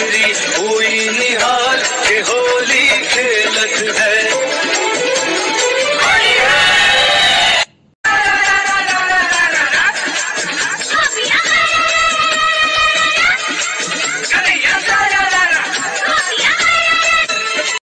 नगरी हुई निहाल